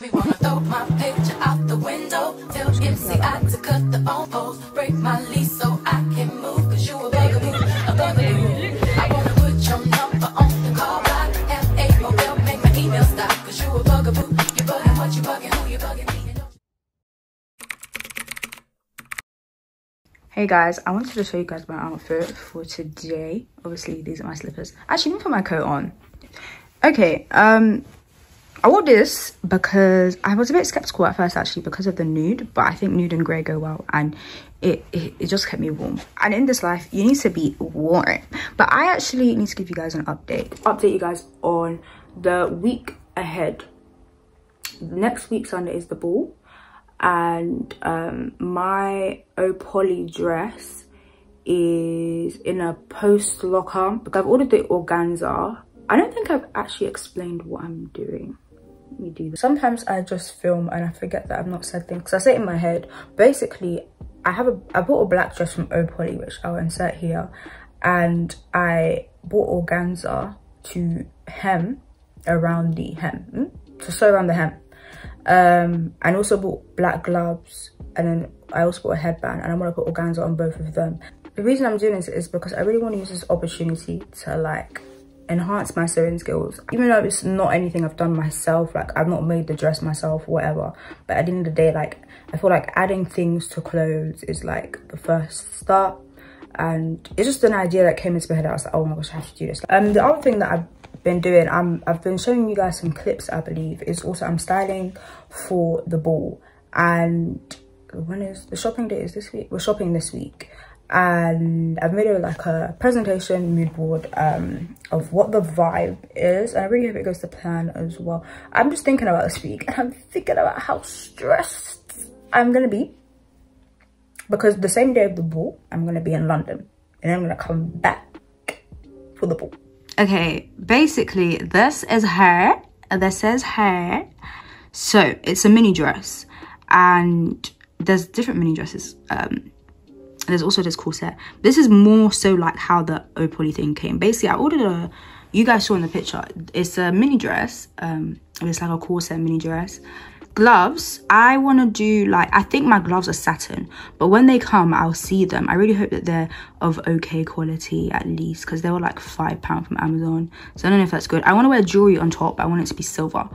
Make wanna throw my picture out the window. Tell MCI to cut the phone poles. Break my lease so I can move. Cause you a bugaboo, a bugaboo. I wanna put your number on the call block. Have make my email stop. Cause you a bugaboo. You bugging what you bugging, who you bugging me. Hey guys, I wanted to show you guys my outfit for today. Obviously, these are my slippers. Actually, let me put my coat on. Okay, um, I wore this because I was a bit skeptical at first actually because of the nude, but I think nude and grey go well and it, it, it just kept me warm. And in this life, you need to be warm. But I actually need to give you guys an update. Update you guys on the week ahead. Next week Sunday is the ball and um my opoly dress is in a post locker because i've ordered the organza i don't think i've actually explained what i'm doing me do this. Sometimes i just film and i forget that i've not said things because i say it in my head. Basically i have a i bought a black dress from opoly which i'll insert here and i bought organza to hem around the hem to sew around the hem. Um and also bought black gloves and then i also bought a headband and i want to put organza on both of them. The reason i'm doing this is because i really want to use this opportunity to like enhance my sewing skills. Even though it's not anything i've done myself like i've not made the dress myself whatever. But at the end of the day like i feel like adding things to clothes is like the first start and it's just an idea that came into my head. I was like oh my gosh i have to do this. Um the other thing that i've been doing i'm i've been showing you guys some clips i believe is also i'm styling for the ball. And when is the shopping day is this week? We're shopping this week and i've made it like a presentation mood board um of what the vibe is. And i really hope it goes to plan as well. I'm just thinking about this week and i'm thinking about how stressed i'm gonna be. Because the same day of the ball i'm gonna be in london and i'm gonna come back for the ball. Okay basically this is her this is her. So it's a mini dress and there's different mini dresses um there's also this corset this is more so like how the opoly thing came. Basically i ordered a you guys saw in the picture it's a mini dress um it's like a corset mini dress. Gloves i want to do like i think my gloves are satin but when they come i'll see them. I really hope that they're of okay quality at least because they were like five pound from amazon. So i don't know if that's good. I want to wear jewelry on top i want it to be silver.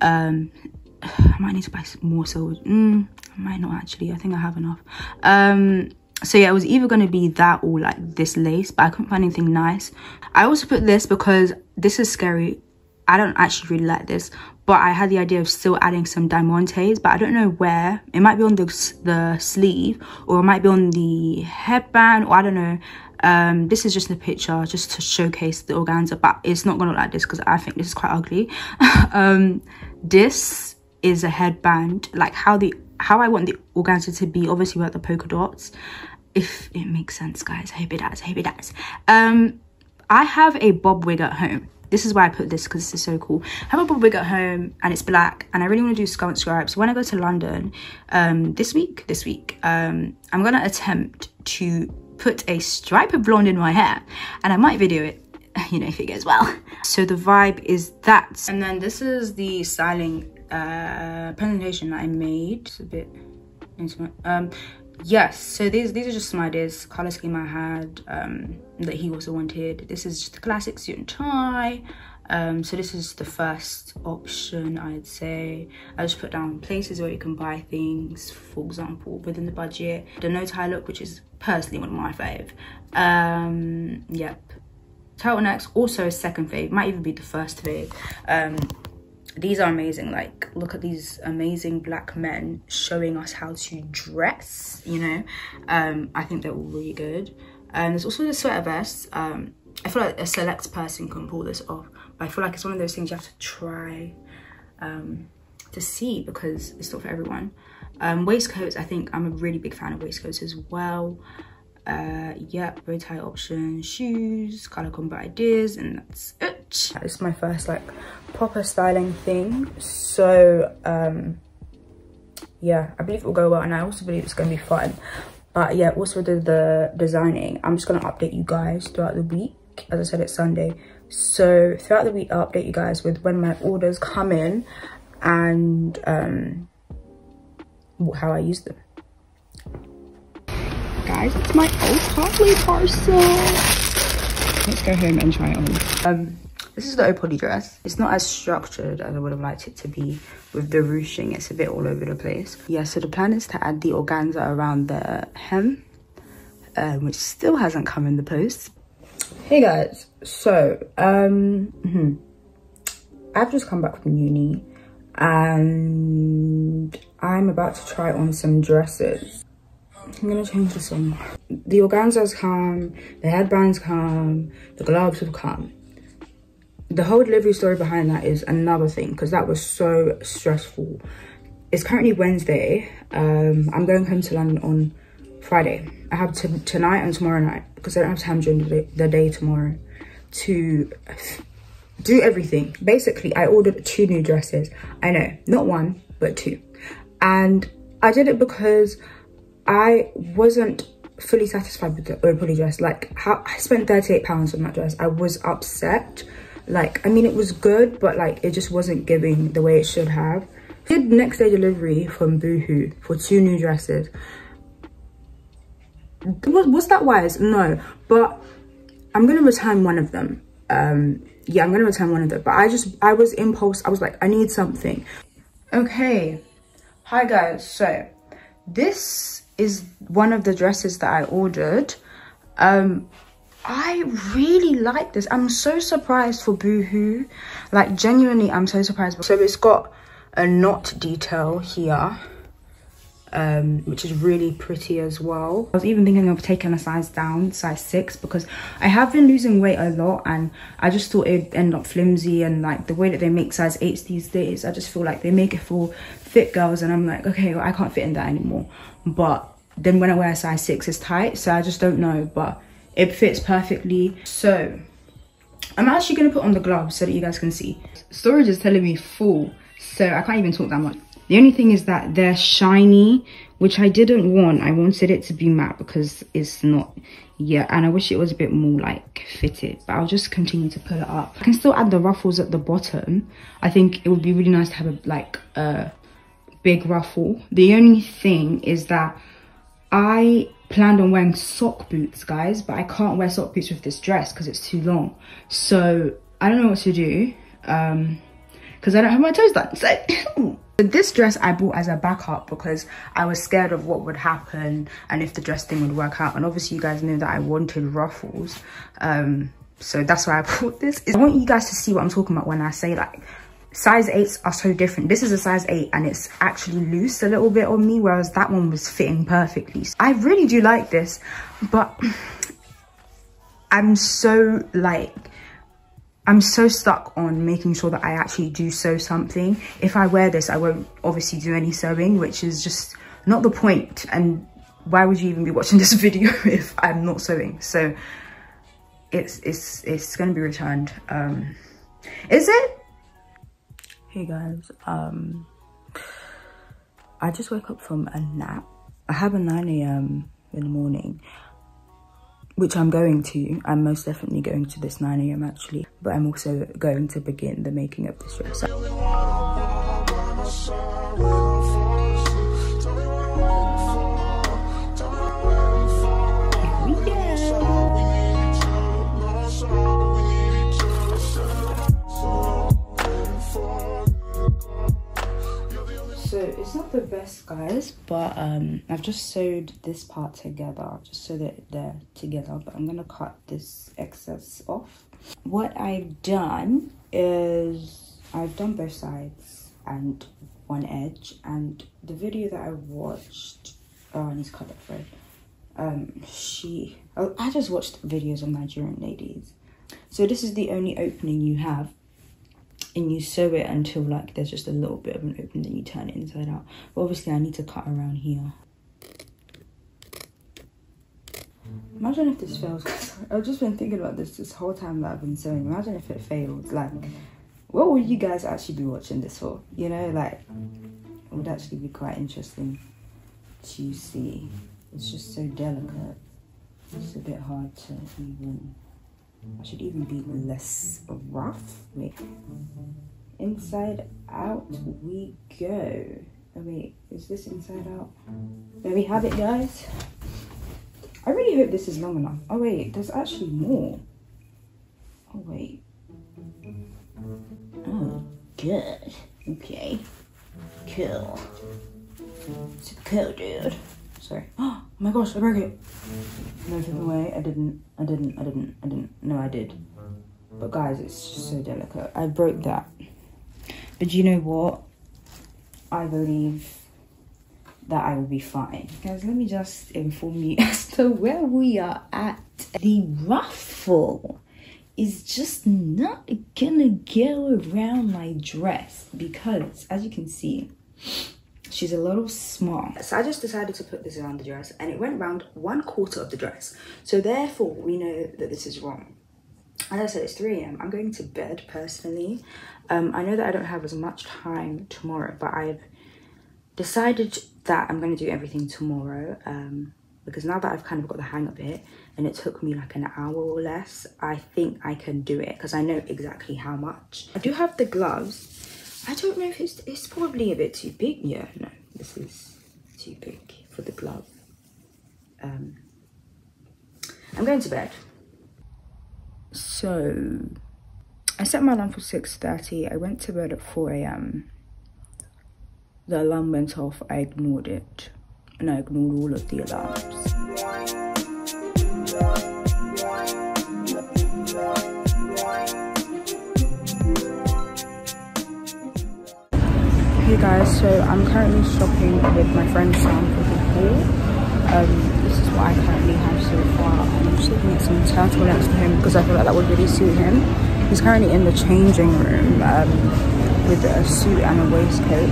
Um i might need to buy more silver. Mm, i might not actually. I think i have enough. Um so yeah it was either going to be that or like this lace but i couldn't find anything nice i also put this because this is scary I don't actually really like this, but I had the idea of still adding some diamantes, but I don't know where. It might be on the, the sleeve or it might be on the headband or I don't know. Um, this is just a picture just to showcase the organza, but it's not gonna look like this because I think this is quite ugly. um, this is a headband, like how the how I want the organza to be, obviously without the polka dots. If it makes sense, guys. I hope it does. I hope it does. Um, I have a bob wig at home this is why I put this because this is so cool. I have a bob wig at home and it's black and I really want to do skunk stripe. So when I go to London um, this week, this week, um, I'm going to attempt to put a stripe of blonde in my hair and I might video it you know if it goes well so the vibe is that and then this is the styling uh presentation that i made it's a bit um yes so these these are just some ideas color scheme i had um that he also wanted. This is just a classic suit and tie. Um so this is the first option i'd say. I just put down places where you can buy things for example within the budget. The no tie look which is personally one of my fave. Um yep. Turtlenecks also a second fave might even be the first fave. Um these are amazing like look at these amazing black men showing us how to dress you know? Um i think they're all really good. And there's also the sweater vest um i feel like a select person can pull this off but i feel like it's one of those things you have to try um to see because it's not for everyone. Um waistcoats i think i'm a really big fan of waistcoats as well. Uh yeah bow tie option shoes color combo ideas and that's it it's my first like proper styling thing so um yeah i believe it will go well and i also believe it's going to be fun but yeah also the, the designing i'm just going to update you guys throughout the week as i said it's sunday so throughout the week i'll update you guys with when my orders come in and um, how I use them. Guys, it's my old Hartley parcel. Let's go home and try it on. Um, this is the Opoly dress. It's not as structured as I would have liked it to be with the ruching. It's a bit all over the place. Yeah, so the plan is to add the organza around the hem, um, which still hasn't come in the post. Hey guys, so um, hmm, I've just come back from uni and I'm about to try on some dresses. I'm gonna change this one. The organzas come, the headbands come, the gloves have come the whole delivery story behind that is another thing because that was so stressful. It's currently wednesday. Um, i'm going home to london on friday. I have to tonight and tomorrow night because i don't have time during the day, the day tomorrow to do everything. Basically i ordered two new dresses. I know not one but two. And i did it because i wasn't fully satisfied with the Opoly dress. Like how i spent 38 pounds on that dress. I was upset like i mean it was good but like it just wasn't giving the way it should have. Did next day delivery from boohoo for two new dresses. Was, was that wise? No but i'm gonna return one of them. Um yeah i'm gonna return one of them but i just i was impulse i was like i need something. Okay. Hi guys. So this is one of the dresses that i ordered. Um I really like this. I'm so surprised for Boohoo. Like, genuinely, I'm so surprised. So it's got a knot detail here, um, which is really pretty as well. I was even thinking of taking a size down, size 6, because I have been losing weight a lot, and I just thought it'd end up flimsy, and like the way that they make size 8s these days, I just feel like they make it for fit girls, and I'm like, okay, well, I can't fit in that anymore. But then when I wear a size 6, it's tight, so I just don't know, but it fits perfectly. So i'm actually going to put on the gloves so that you guys can see. Storage is telling me full so i can't even talk that much. The only thing is that they're shiny which i didn't want. I wanted it to be matte because it's not yeah and i wish it was a bit more like fitted but i'll just continue to pull it up. I can still add the ruffles at the bottom. I think it would be really nice to have a like a big ruffle. The only thing is that i planned on wearing sock boots, guys, but I can't wear sock boots with this dress because it's too long. So I don't know what to do um, because I don't have my toes done. So this dress I bought as a backup because I was scared of what would happen and if the dress thing would work out. And obviously you guys know that I wanted ruffles. Um, so that's why I bought this. I want you guys to see what I'm talking about when I say like size 8s are so different. This is a size 8 and it's actually loose a little bit on me whereas that one was fitting perfectly. I really do like this but i'm so like i'm so stuck on making sure that i actually do sew something. If i wear this i won't obviously do any sewing which is just not the point. And why would you even be watching this video if i'm not sewing? So it's it's it's going to be returned. Um is it hey guys um i just woke up from a nap. I have a 9 a.m in the morning which i'm going to. I'm most definitely going to this 9 a.m actually. But i'm also going to begin the making of this dress it's not the best guys but um i've just sewed this part together just so that they're together but i'm gonna cut this excess off. What i've done is i've done both sides and one edge and the video that i watched oh i need to cut that thread um she oh, i just watched videos of nigerian ladies. So this is the only opening you have and you sew it until like there's just a little bit of an opening then you turn it inside out. But obviously i need to cut around here. Imagine if this fails. I've just been thinking about this this whole time that i've been sewing. Imagine if it failed. Like what would you guys actually be watching this for? You know like it would actually be quite interesting to see. It's just so delicate. It's a bit hard to even I should even be less rough. Wait. inside out we go. Oh wait, is this inside out? There we have it, guys. I really hope this is long enough. Oh wait, there's actually more. Oh wait. Oh, good. Okay. Cool. Super cool, dude. Sorry. Oh my gosh, I broke it. No flipping way. I didn't. I didn't. I didn't. I didn't. No, I did. But guys, it's just so delicate. I broke that. But you know what? I believe that I will be fine. Guys, let me just inform you as to where we are at. The ruffle is just not gonna go around my dress because as you can see, she's a little small. So I just decided to put this around the dress and it went around one quarter of the dress. So therefore we know that this is wrong. As I said, it's 3 a.m. I'm going to bed personally. Um, I know that I don't have as much time tomorrow, but I've decided that I'm going to do everything tomorrow um, because now that I've kind of got the hang of it and it took me like an hour or less, I think I can do it because I know exactly how much. I do have the gloves. I don't know if it's, it's probably a bit too big. Yeah, no, this is too big for the glove. Um, I'm going to bed. So, I set my alarm for 6.30. I went to bed at 4 a.m the alarm went off, I ignored it. And I ignored all of the alarms. Hey guys, so I'm currently shopping with my friend Sam for the haul. Um, this is what I currently have so far. I'm just looking at some turtlenecks for him because I feel like that would really suit him. He's currently in the changing room um, with a suit and a waistcoat.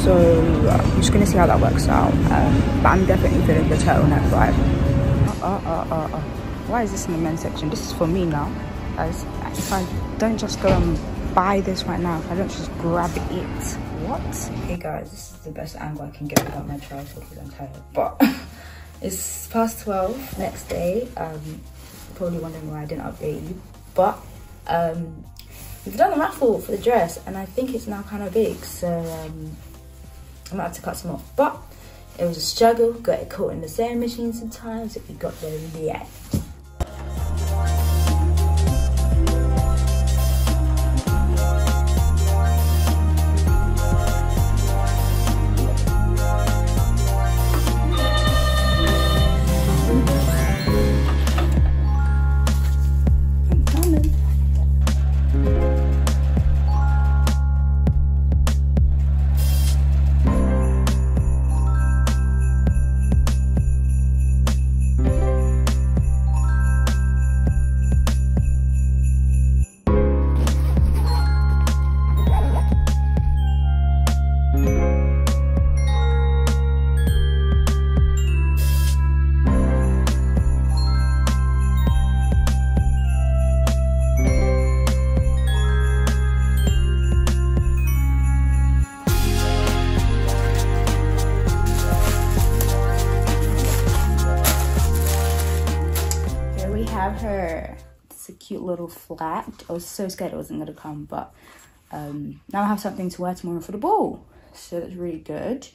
So I'm just gonna see how that works out. Um, but I'm definitely feeling the turtleneck vibe. Uh, uh, uh, uh, why is this in the men's section? This is for me now. As if I don't just go and buy this right now if I don't just grab it hey guys this is the best angle I can get without my tripod because I'm tired but it's past 12 next day um probably wondering why I didn't update you but um we've done the raffle for the dress and I think it's now kind of big so um I might have to cut some off. But it was a struggle, got it caught in the sewing machine sometimes if you got there in the end. Cute little flat. I was so scared it wasn't going to come, but um, now I have something to wear tomorrow for the ball. So that's really good.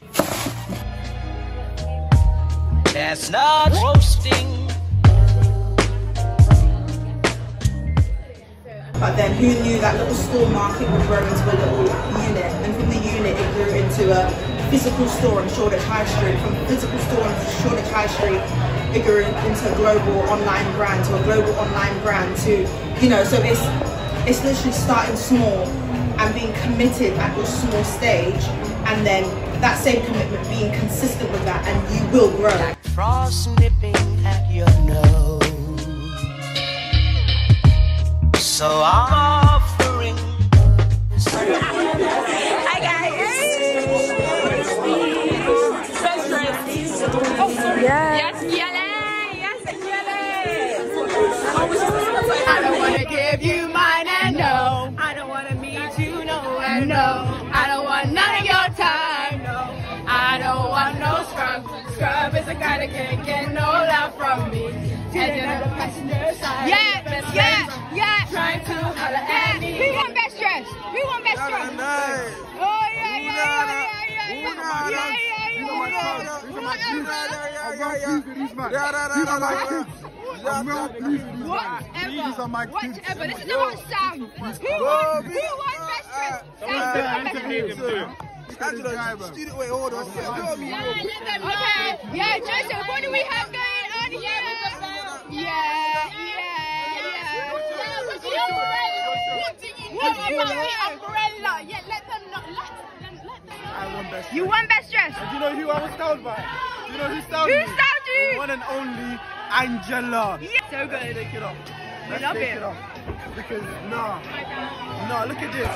That's not roasting. But then who knew that little store market would grow into a little unit and from the unit it grew into a physical store on Shoreditch High Street, from physical store on Shoreditch High Street bigger into a global online brand to a global online brand to you know so it's it's literally starting small and being committed at your small stage and then that same commitment being consistent with that and you will grow. Like frost nipping at your nose. So I'm offering God can't get no love from me. And passenger side. Yeah, best yeah, yeah. Trying to holler yeah. at me. We want best dressed. We want best dressed. Oh, yeah, yeah, yeah, yeah, yeah. Yeah, yeah. Whatever. Whatever. This is the hot sound. Who wants best dress? Sounds good won best? Angela, student, wait, hold on. Okay. Yeah, Joseph, what do we have going on here? Yeah, yeah, yeah. What about the umbrella? Yeah, let them know. Let them, let them know. I won best You won best dress. Do you know who I was styled by? Do you know who styled Who me? styled you? The one and only Angela. Yeah. So Let's good. take it off. Let's love take it. it off. Because, nah. Nah, look at this.